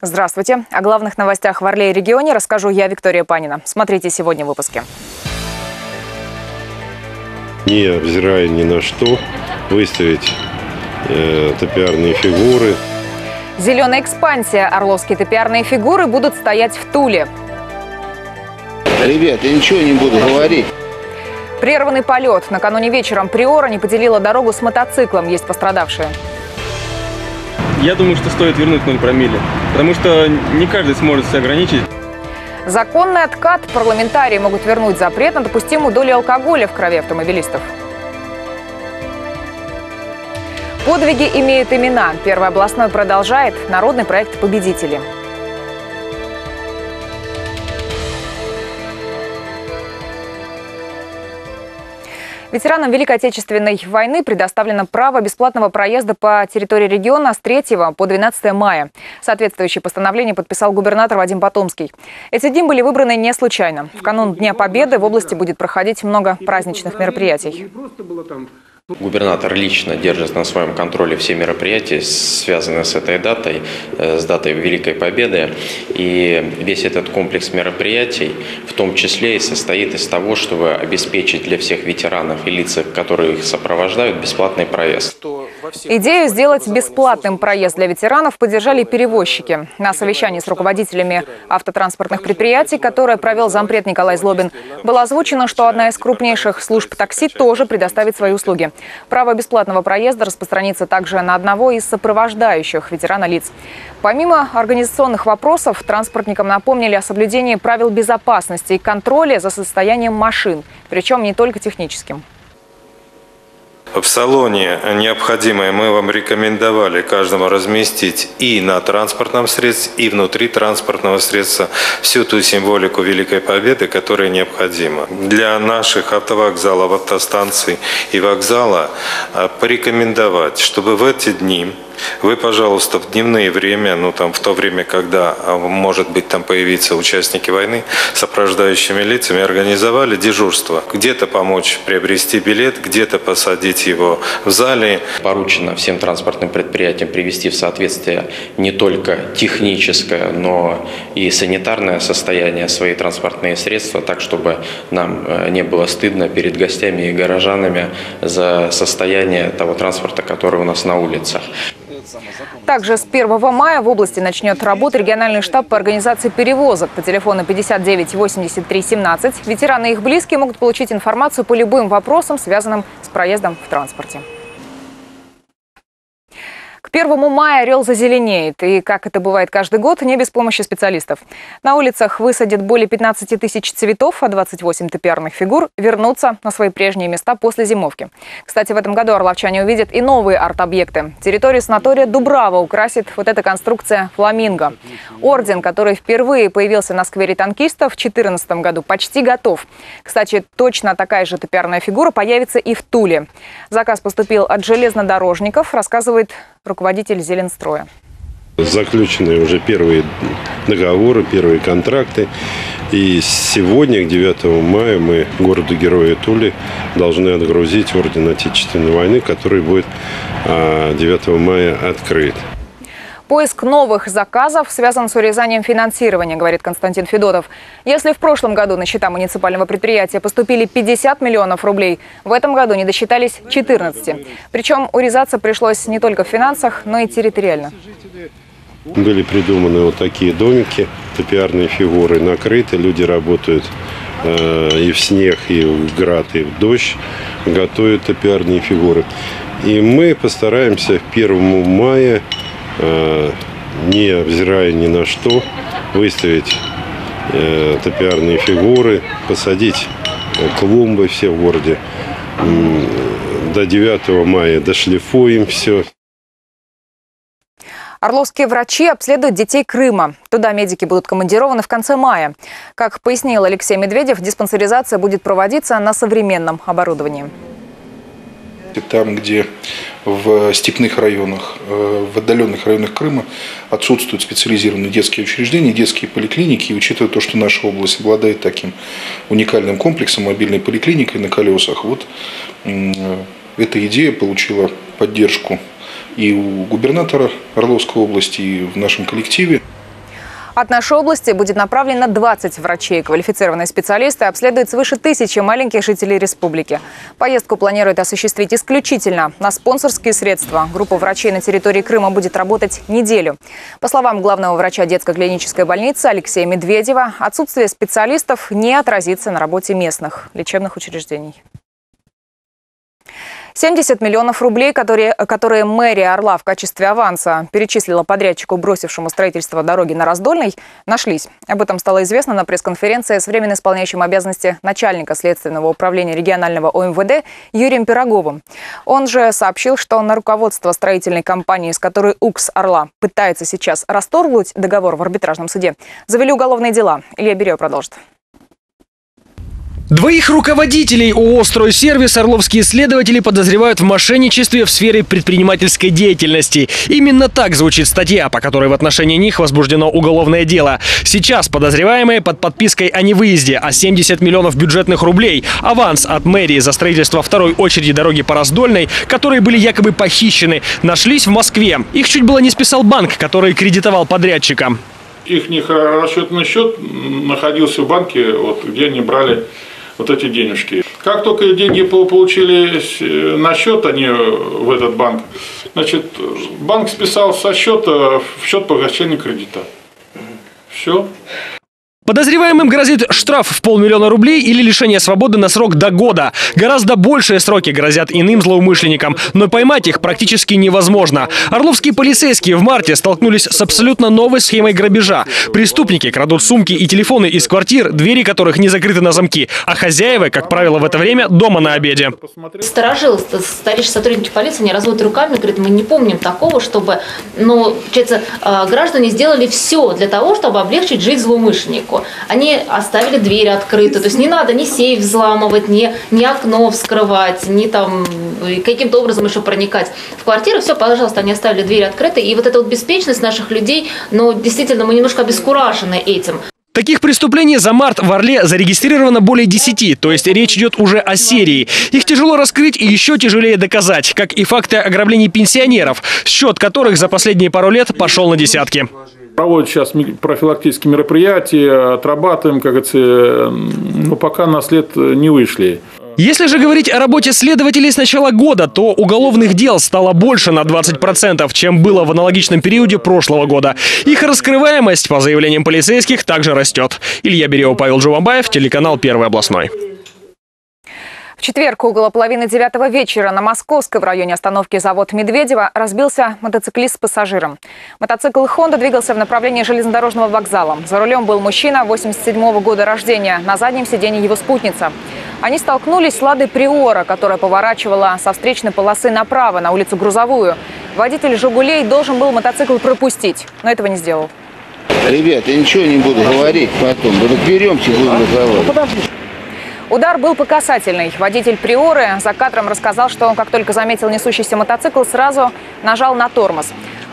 Здравствуйте. О главных новостях в Орле и регионе расскажу я, Виктория Панина. Смотрите сегодня в выпуске. Не взирая ни на что, выставить э, топиарные фигуры. Зеленая экспансия. Орловские топиарные фигуры будут стоять в Туле. Ребят, я ничего не буду говорить. Прерванный полет. Накануне вечером Приора не поделила дорогу с мотоциклом. Есть пострадавшие. Я думаю, что стоит вернуть 0 промилле, потому что не каждый сможет себя ограничить. Законный откат парламентарии могут вернуть запрет на допустимую долю алкоголя в крови автомобилистов. Подвиги имеют имена. Первый областной продолжает народный проект «Победители». Ветеранам Великой Отечественной войны предоставлено право бесплатного проезда по территории региона с 3 по 12 мая. Соответствующее постановление подписал губернатор Вадим Потомский. Эти дни были выбраны не случайно. В канун Дня Победы в области будет проходить много праздничных мероприятий. Губернатор лично держит на своем контроле все мероприятия, связанные с этой датой, э, с датой Великой Победы. И весь этот комплекс мероприятий в том числе и состоит из того, чтобы обеспечить для всех ветеранов и лиц, которые их сопровождают, бесплатный проезд. Идею сделать бесплатным проезд для ветеранов поддержали перевозчики. На совещании с руководителями автотранспортных предприятий, которое провел зампред Николай Злобин, было озвучено, что одна из крупнейших служб такси тоже предоставит свои услуги. Право бесплатного проезда распространится также на одного из сопровождающих ветерана лиц. Помимо организационных вопросов, транспортникам напомнили о соблюдении правил безопасности и контроля за состоянием машин, причем не только техническим. В салоне необходимое мы вам рекомендовали каждому разместить и на транспортном средстве, и внутри транспортного средства всю ту символику Великой Победы, которая необходима. Для наших автовокзалов, автостанций и вокзала а, порекомендовать, чтобы в эти дни вы, пожалуйста, в дневное время, ну там в то время, когда, а, может быть, там появиться участники войны, сопровождающими лицами, организовали дежурство. Где-то помочь приобрести билет, где-то посадить его в зале. Поручено всем транспортным предприятиям привести в соответствие не только техническое, но и санитарное состояние свои транспортные средства, так чтобы нам э, не было стыдно перед гостями и горожанами за состояние того транспорта, который у нас на улицах. Также с 1 мая в области начнет работать региональный штаб по организации перевозок по телефону 59 83 17. Ветераны и их близкие могут получить информацию по любым вопросам, связанным с проездом в транспорте. К 1 мая орел зазеленеет. И, как это бывает каждый год, не без помощи специалистов. На улицах высадят более 15 тысяч цветов, а 28 топиарных фигур вернутся на свои прежние места после зимовки. Кстати, в этом году орловчане увидят и новые арт-объекты. Территорию санатория Дубрава украсит вот эта конструкция «Фламинго». Орден, который впервые появился на сквере танкистов в 2014 году, почти готов. Кстати, точно такая же топиарная фигура появится и в Туле. Заказ поступил от железнодорожников, рассказывает руководитель Зеленстроя. Заключены уже первые договоры, первые контракты. И сегодня, к 9 мая, мы городу-герою Тули должны отгрузить Орден Отечественной войны, который будет 9 а, мая открыт. Поиск новых заказов связан с урезанием финансирования, говорит Константин Федотов. Если в прошлом году на счета муниципального предприятия поступили 50 миллионов рублей, в этом году не досчитались 14. Причем урезаться пришлось не только в финансах, но и территориально. Были придуманы вот такие домики, топиарные фигуры накрыты, люди работают э, и в снег, и в град, и в дождь, готовят топиарные фигуры. И мы постараемся 1 мая Э, не взирая ни на что, выставить э, топиарные фигуры, посадить э, клумбы все в городе. До 9 мая дошлифуем все. Орловские врачи обследуют детей Крыма. Туда медики будут командированы в конце мая. Как пояснил Алексей Медведев, диспансеризация будет проводиться на современном оборудовании. Там, где в степных районах, э, в отдаленных районах Крыма отсутствуют специализированные детские учреждения, детские поликлиники. И учитывая то, что наша область обладает таким уникальным комплексом мобильной поликлиникой на колесах, вот эта идея получила поддержку и у губернатора Орловской области, и в нашем коллективе. От нашей области будет направлено 20 врачей. Квалифицированные специалисты обследуют свыше тысячи маленьких жителей республики. Поездку планируют осуществить исключительно на спонсорские средства. Группа врачей на территории Крыма будет работать неделю. По словам главного врача детской клинической больницы Алексея Медведева, отсутствие специалистов не отразится на работе местных лечебных учреждений. 70 миллионов рублей, которые, которые мэрия Орла в качестве аванса перечислила подрядчику, бросившему строительство дороги на Раздольной, нашлись. Об этом стало известно на пресс-конференции с временно исполняющим обязанности начальника Следственного управления регионального ОМВД Юрием Пироговым. Он же сообщил, что на руководство строительной компании, с которой УКС Орла пытается сейчас расторгнуть договор в арбитражном суде, завели уголовные дела. Илья Берева продолжит. Двоих руководителей ООО «Стройсервис» орловские следователи подозревают в мошенничестве в сфере предпринимательской деятельности. Именно так звучит статья, по которой в отношении них возбуждено уголовное дело. Сейчас подозреваемые под подпиской о невыезде, а 70 миллионов бюджетных рублей, аванс от мэрии за строительство второй очереди дороги по Раздольной, которые были якобы похищены, нашлись в Москве. Их чуть было не списал банк, который кредитовал подрядчика. Их расчетный счет находился в банке, вот, где они брали вот эти денежки. Как только деньги получили э, на счет, они в этот банк, значит, банк списал со счета в счет погашения кредита. Все. Подозреваемым грозит штраф в полмиллиона рублей или лишение свободы на срок до года. Гораздо большие сроки грозят иным злоумышленникам, но поймать их практически невозможно. Орловские полицейские в марте столкнулись с абсолютно новой схемой грабежа. Преступники крадут сумки и телефоны из квартир, двери которых не закрыты на замки, а хозяева, как правило, в это время дома на обеде. Сторожил, старейшие сотрудники полиции не разводят руками, говорят, мы не помним такого, чтобы, ну, получается, а, граждане сделали все для того, чтобы облегчить жизнь злоумышленнику. Они оставили дверь открытой, то есть не надо ни сейф взламывать, ни, ни окно вскрывать, ни там каким-то образом еще проникать в квартиру. Все, пожалуйста, они оставили дверь открытой. И вот эта вот беспечность наших людей, ну, действительно, мы немножко обескуражены этим. Таких преступлений за март в Орле зарегистрировано более 10, то есть речь идет уже о серии. Их тяжело раскрыть и еще тяжелее доказать, как и факты ограблений пенсионеров, счет которых за последние пару лет пошел на десятки. Проводят сейчас профилактические мероприятия, отрабатываем, как говорится, но пока на след не вышли. Если же говорить о работе следователей с начала года, то уголовных дел стало больше на 20%, чем было в аналогичном периоде прошлого года. Их раскрываемость, по заявлениям полицейских, также растет. Илья Берева, Павел Джувамбаев, телеканал «Первый областной». В четверг около половины девятого вечера на Московской в районе остановки завод Медведева разбился мотоциклист с пассажиром. Мотоцикл «Хонда» двигался в направлении железнодорожного вокзала. За рулем был мужчина 87 -го года рождения. На заднем сиденье его спутница. Они столкнулись с «Ладой Приора», которая поворачивала со встречной полосы направо на улицу Грузовую. Водитель «Жигулей» должен был мотоцикл пропустить, но этого не сделал. Ребят, я ничего не буду говорить потом. Разберемся, будем разговаривать. Удар был по касательной. Водитель Приоры за кадром рассказал, что он, как только заметил несущийся мотоцикл, сразу нажал на тормоз.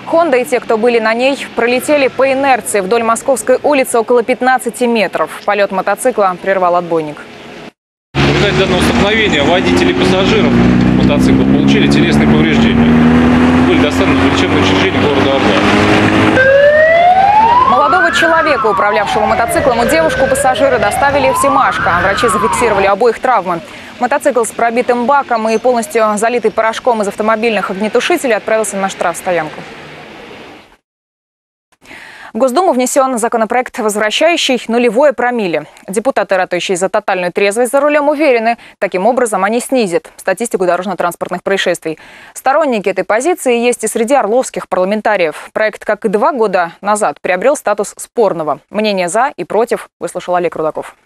Хонда и те, кто были на ней, пролетели по инерции вдоль Московской улицы около 15 метров. Полет мотоцикла прервал отбойник. В результате данного столкновения водители и пассажиров мотоцикла получили телесные повреждения. Были доставлены в лечебное учреждение города Орла. Молодого человека, управлявшего мотоциклом, и девушку пассажира доставили в Семашко. Врачи зафиксировали обоих травмы. Мотоцикл с пробитым баком и полностью залитый порошком из автомобильных огнетушителей отправился на штрафстоянку. В Госдуму внесен законопроект, возвращающий нулевое промилле. Депутаты, ратующие за тотальную трезвость за рулем, уверены, таким образом они снизят статистику дорожно-транспортных происшествий. Сторонники этой позиции есть и среди орловских парламентариев. Проект, как и два года назад, приобрел статус спорного. Мнение «за» и «против» выслушал Олег Рудаков.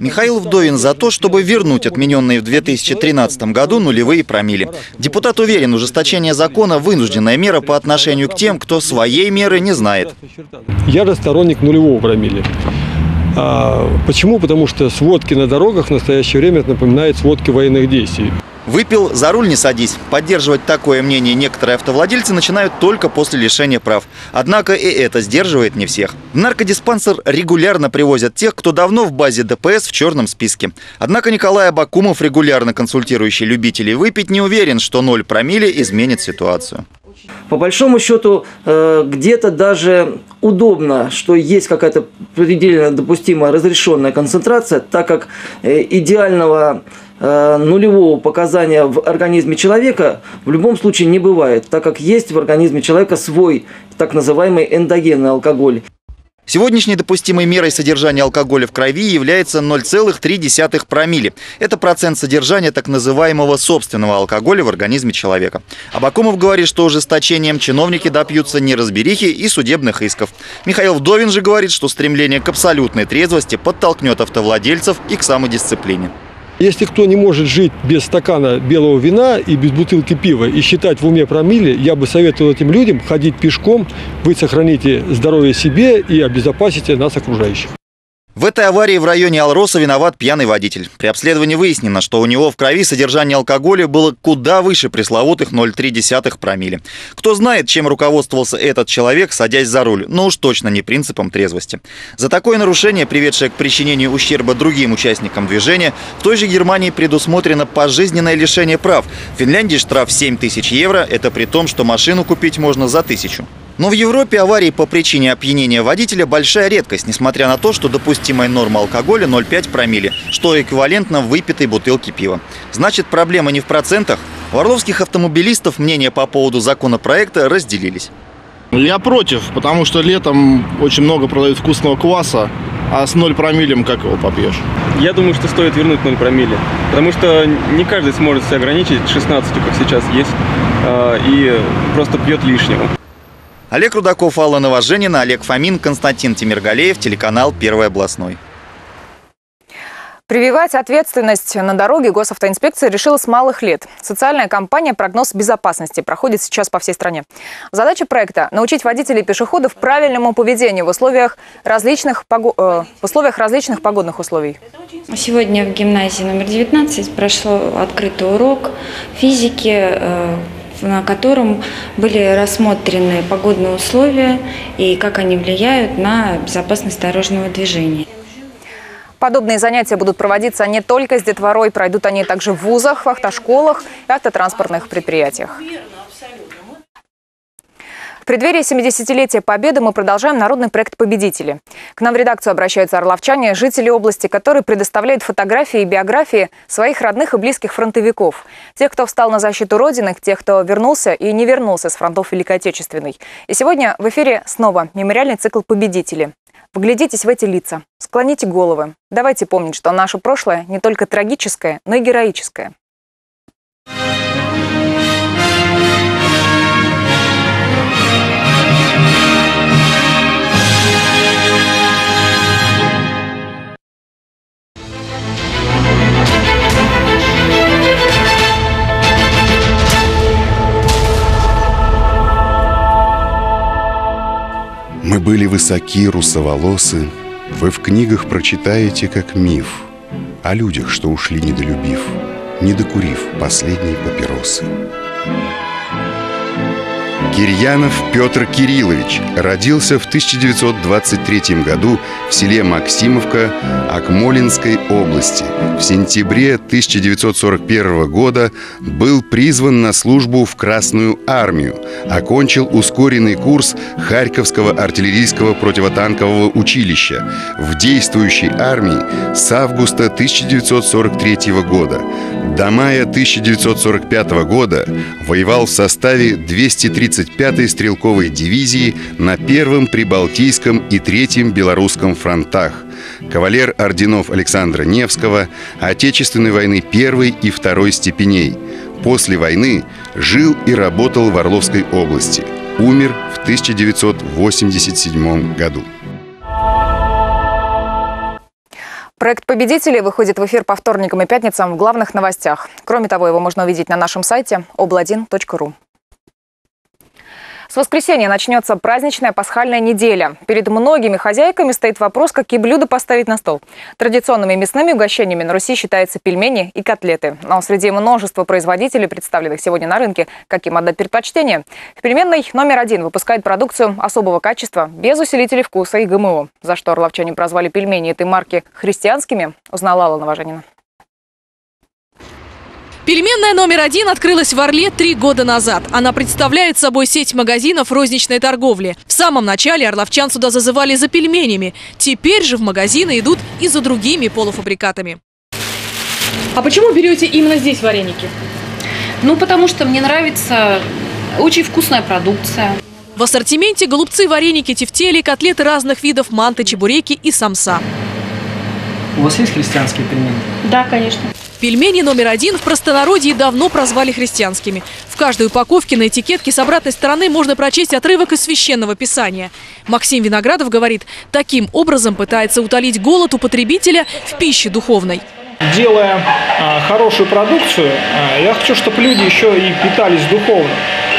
Михаил Вдовин за то, чтобы вернуть отмененные в 2013 году нулевые промили. Депутат уверен, ужесточение закона – вынужденная мера по отношению к тем, кто своей меры не знает. Я же сторонник нулевого промили. А, почему? Потому что сводки на дорогах в настоящее время напоминают сводки военных действий. Выпил, за руль не садись. Поддерживать такое мнение некоторые автовладельцы начинают только после лишения прав. Однако и это сдерживает не всех. В наркодиспансер регулярно привозят тех, кто давно в базе ДПС в черном списке. Однако Николай Абакумов, регулярно консультирующий любителей выпить, не уверен, что ноль промилле изменит ситуацию. По большому счету, э, где-то даже удобно, что есть какая-то предельно допустимая разрешенная концентрация, так как э, идеального нулевого показания в организме человека в любом случае не бывает, так как есть в организме человека свой так называемый эндогенный алкоголь. Сегодняшней допустимой мерой содержания алкоголя в крови является 0,3 промилле. Это процент содержания так называемого собственного алкоголя в организме человека. Абакумов говорит, что ужесточением чиновники допьются неразберихи и судебных исков. Михаил Вдовин же говорит, что стремление к абсолютной трезвости подтолкнет автовладельцев и к самодисциплине. Если кто не может жить без стакана белого вина и без бутылки пива и считать в уме промилле, я бы советовал этим людям ходить пешком. Вы сохраните здоровье себе и обезопасите нас окружающих. В этой аварии в районе Алроса виноват пьяный водитель. При обследовании выяснено, что у него в крови содержание алкоголя было куда выше пресловутых 0,3 промилле. Кто знает, чем руководствовался этот человек, садясь за руль, но уж точно не принципом трезвости. За такое нарушение, приведшее к причинению ущерба другим участникам движения, в той же Германии предусмотрено пожизненное лишение прав. В Финляндии штраф 7 тысяч евро, это при том, что машину купить можно за тысячу. Но в Европе аварии по причине опьянения водителя большая редкость, несмотря на то, что допустимая норма алкоголя 0,5 промилле, что эквивалентно выпитой бутылке пива. Значит, проблема не в процентах. У орловских автомобилистов мнения по поводу законопроекта разделились. Я против, потому что летом очень много продают вкусного кваса, а с 0 промиллем как его попьешь? Я думаю, что стоит вернуть 0 промилле, потому что не каждый сможет себя ограничить 16, как сейчас есть, а, и просто пьет лишнего. Олег Рудаков, Алла Новоженина, Олег Фомин, Константин Тимиргалеев, телеканал «Первый областной». Прививать ответственность на дороге госавтоинспекция решила с малых лет. Социальная кампания «Прогноз безопасности» проходит сейчас по всей стране. Задача проекта – научить водителей и пешеходов правильному поведению в условиях различных, пого... э, в условиях различных погодных условий. Сегодня в гимназии номер 19 прошел открытый урок физики, э, на котором были рассмотрены погодные условия и как они влияют на безопасность дорожного движения. Подобные занятия будут проводиться не только с детворой, пройдут они также в вузах, автошколах и автотранспортных предприятиях. Преддверии 70-летия Победы мы продолжаем народный проект «Победители». К нам в редакцию обращаются орловчане, жители области, которые предоставляют фотографии и биографии своих родных и близких фронтовиков. Тех, кто встал на защиту Родины, тех, кто вернулся и не вернулся с фронтов Великой Отечественной. И сегодня в эфире снова мемориальный цикл «Победители». Вглядитесь в эти лица, склоните головы. Давайте помнить, что наше прошлое не только трагическое, но и героическое. Были высоки, русоволосы, Вы в книгах прочитаете как миф О людях, что ушли недолюбив, Не докурив последние папиросы. Кирьянов Петр Кириллович родился в 1923 году в селе Максимовка Акмолинской области. В сентябре 1941 года был призван на службу в Красную армию. Окончил ускоренный курс Харьковского артиллерийского противотанкового училища в действующей армии с августа 1943 года. До мая 1945 года воевал в составе 235-й стрелковой дивизии на Первом Прибалтийском и Третьем Белорусском фронтах. Кавалер орденов Александра Невского, Отечественной войны первой и второй степеней. После войны жил и работал в Орловской области. Умер в 1987 году. Проект «Победители» выходит в эфир по вторникам и пятницам в главных новостях. Кроме того, его можно увидеть на нашем сайте obla1.ru. С воскресенья начнется праздничная пасхальная неделя. Перед многими хозяйками стоит вопрос, какие блюда поставить на стол. Традиционными мясными угощениями на Руси считаются пельмени и котлеты. Но среди множества производителей, представленных сегодня на рынке, каким отдать предпочтение? В пельменной номер один выпускает продукцию особого качества, без усилителей вкуса и ГМО. За что орловчане прозвали пельмени этой марки христианскими, узнала Алла Новоженина. Пельменная номер один открылась в Орле три года назад. Она представляет собой сеть магазинов розничной торговли. В самом начале орловчан сюда зазывали за пельменями. Теперь же в магазины идут и за другими полуфабрикатами. А почему берете именно здесь вареники? Ну, потому что мне нравится очень вкусная продукция. В ассортименте голубцы, вареники, тефтели, котлеты разных видов, манты, чебуреки и самса. У вас есть христианские пельмени? Да, конечно. Пельмени номер один в простонародье давно прозвали христианскими. В каждой упаковке на этикетке с обратной стороны можно прочесть отрывок из священного писания. Максим Виноградов говорит, таким образом пытается утолить голод у потребителя в пище духовной. Делая а, хорошую продукцию, а, я хочу, чтобы люди еще и питались духовно.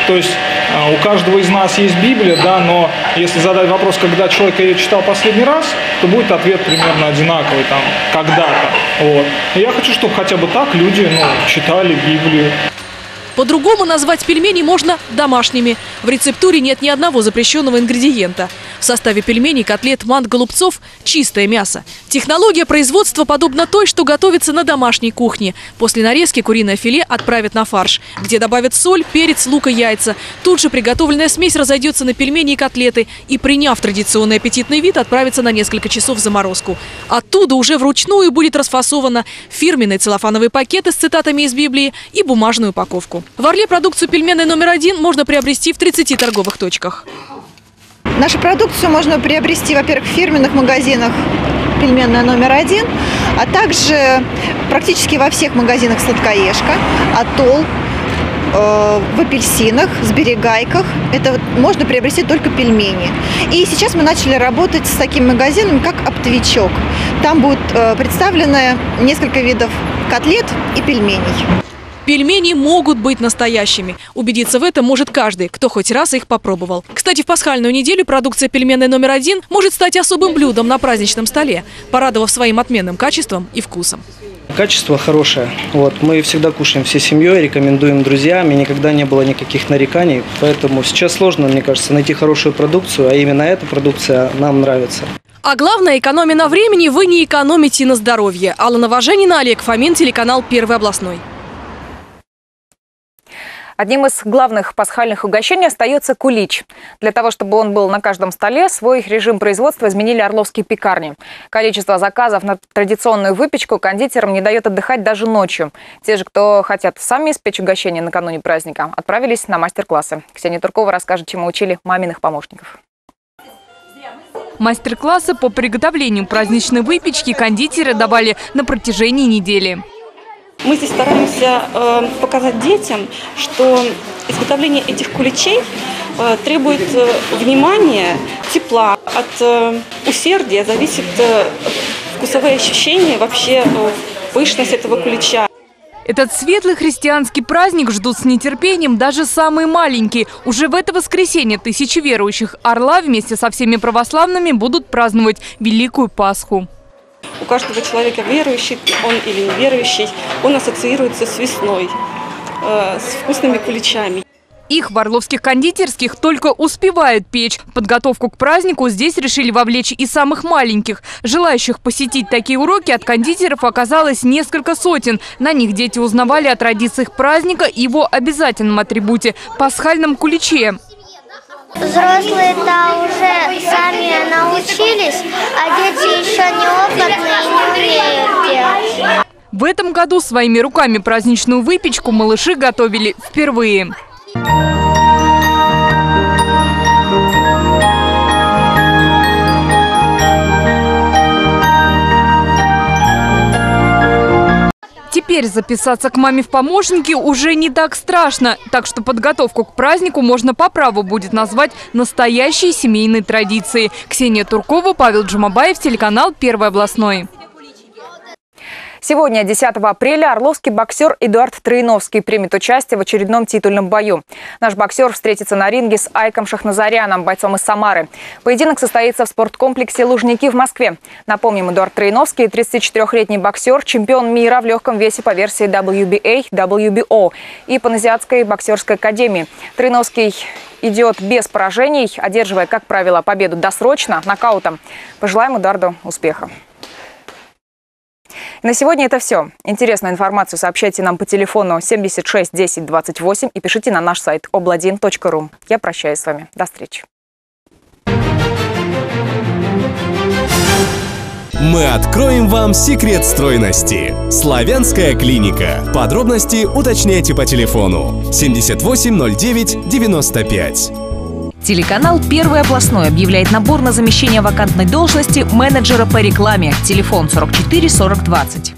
То есть а, у каждого из нас есть Библия, да, но если задать вопрос, когда человек ее читал последний раз, то будет ответ примерно одинаковый, там, когда-то. Вот. Я хочу, чтобы хотя бы так люди ну, читали Библию. По-другому назвать пельмени можно домашними. В рецептуре нет ни одного запрещенного ингредиента. В составе пельменей, котлет, мант, голубцов – чистое мясо. Технология производства подобна той, что готовится на домашней кухне. После нарезки куриное филе отправят на фарш, где добавят соль, перец, лук и яйца. Тут же приготовленная смесь разойдется на пельмени и котлеты и, приняв традиционный аппетитный вид, отправится на несколько часов в заморозку. Оттуда уже вручную будет расфасовано фирменные целлофановые пакеты с цитатами из Библии и бумажную упаковку. В Орле продукцию пельменной номер один можно приобрести в 30 торговых точках. Нашу продукцию можно приобрести, во-первых, в фирменных магазинах пельменная номер один, а также практически во всех магазинах «Сладкоежка», «Атолл», э, в апельсинах, сберегайках. Это можно приобрести только пельмени. И сейчас мы начали работать с таким магазином, как «Оптовичок». Там будут э, представлены несколько видов котлет и пельменей. Пельмени могут быть настоящими. Убедиться в этом может каждый, кто хоть раз их попробовал. Кстати, в пасхальную неделю продукция пельменной номер один может стать особым блюдом на праздничном столе, порадовав своим отменным качеством и вкусом. Качество хорошее. Вот. Мы всегда кушаем всей семьей, рекомендуем друзьям, и никогда не было никаких нареканий. Поэтому сейчас сложно, мне кажется, найти хорошую продукцию, а именно эта продукция нам нравится. А главное, экономя на времени, вы не экономите на здоровье. Алла Новоженина, Олег Фомин, телеканал «Первый областной». Одним из главных пасхальных угощений остается кулич. Для того, чтобы он был на каждом столе, свой режим производства изменили орловские пекарни. Количество заказов на традиционную выпечку кондитерам не дает отдыхать даже ночью. Те же, кто хотят сами испечь угощение накануне праздника, отправились на мастер-классы. Ксения Туркова расскажет, чему учили маминых помощников. Мастер-классы по приготовлению праздничной выпечки кондитеры давали на протяжении недели. Мы здесь стараемся э, показать детям, что изготовление этих куличей э, требует э, внимания, тепла. От э, усердия зависит э, вкусовые ощущения, вообще э, пышность этого кулича. Этот светлый христианский праздник ждут с нетерпением даже самые маленькие. Уже в это воскресенье тысячи верующих Орла вместе со всеми православными будут праздновать Великую Пасху. У каждого человека верующий, он или неверующий, он ассоциируется с весной, э, с вкусными куличами. Их в Орловских кондитерских только успевают печь. Подготовку к празднику здесь решили вовлечь и самых маленьких. Желающих посетить такие уроки от кондитеров оказалось несколько сотен. На них дети узнавали о традициях праздника и его обязательном атрибуте – пасхальном куличе. Взрослые-то уже сами научились, а дети еще неопытные и не умеют делать. В этом году своими руками праздничную выпечку малыши готовили впервые. Теперь записаться к маме в помощники уже не так страшно, так что подготовку к празднику можно по праву будет назвать настоящей семейной традицией. Ксения Туркова, Павел Джумабаев, телеканал «Первый областной». Сегодня, 10 апреля, орловский боксер Эдуард Троиновский примет участие в очередном титульном бою. Наш боксер встретится на ринге с Айком Шахназаряном, бойцом из Самары. Поединок состоится в спорткомплексе «Лужники» в Москве. Напомним, Эдуард Троиновский – 34-летний боксер, чемпион мира в легком весе по версии WBA, WBO и Паназиатской боксерской академии. Троиновский идет без поражений, одерживая, как правило, победу досрочно, нокаутом. Пожелаем Эдуарду успеха. На сегодня это все. Интересную информацию сообщайте нам по телефону 76 10 28 и пишите на наш сайт obladin.ru. Я прощаюсь с вами. До встречи. Мы откроем вам секрет стройности. Славянская клиника. Подробности уточняйте по телефону 7809 95. Телеканал «Первый областной» объявляет набор на замещение вакантной должности менеджера по рекламе. Телефон 44 40 20.